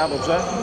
ja, dobrze?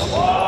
Oh!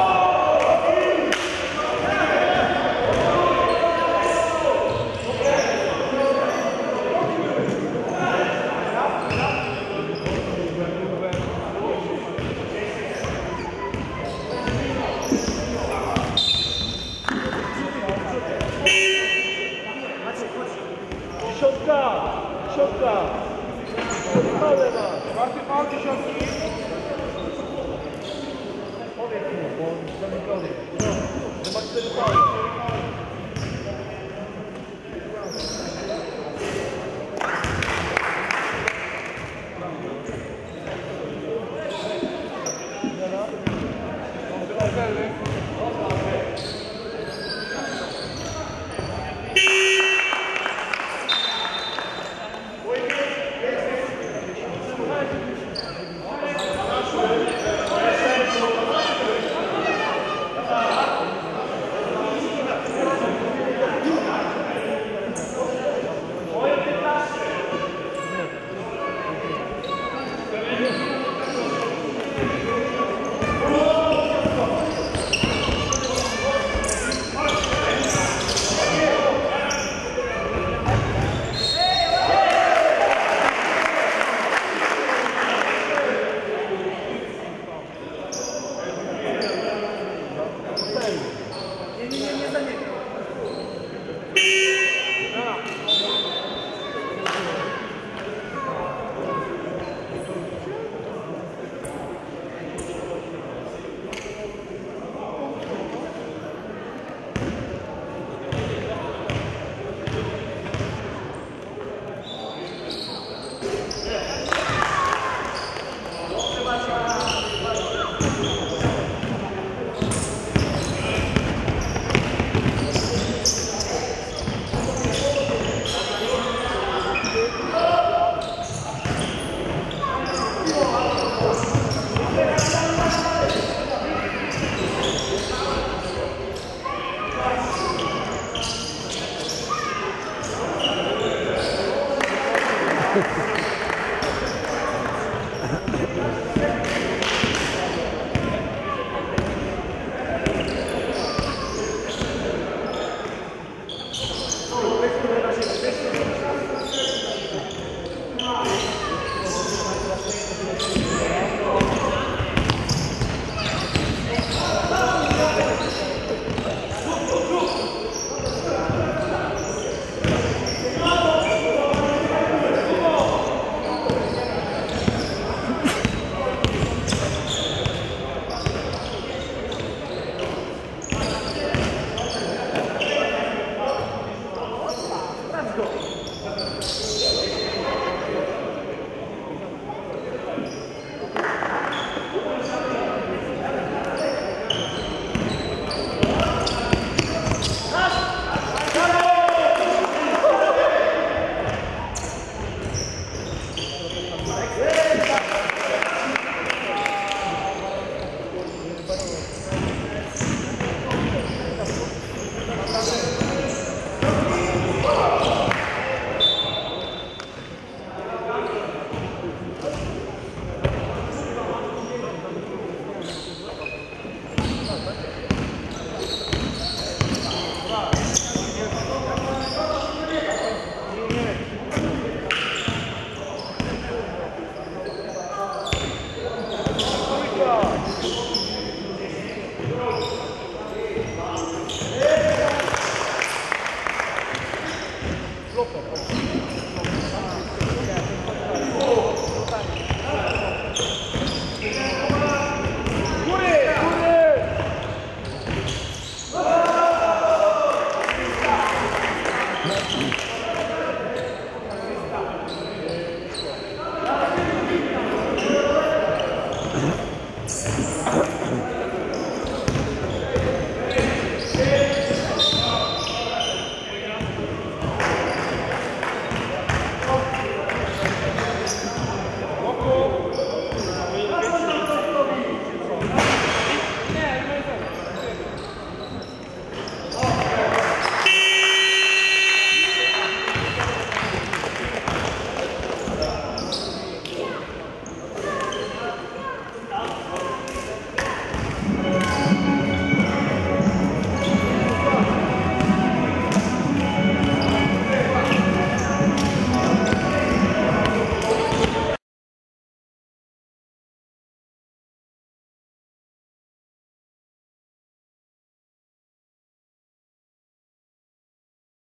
Go!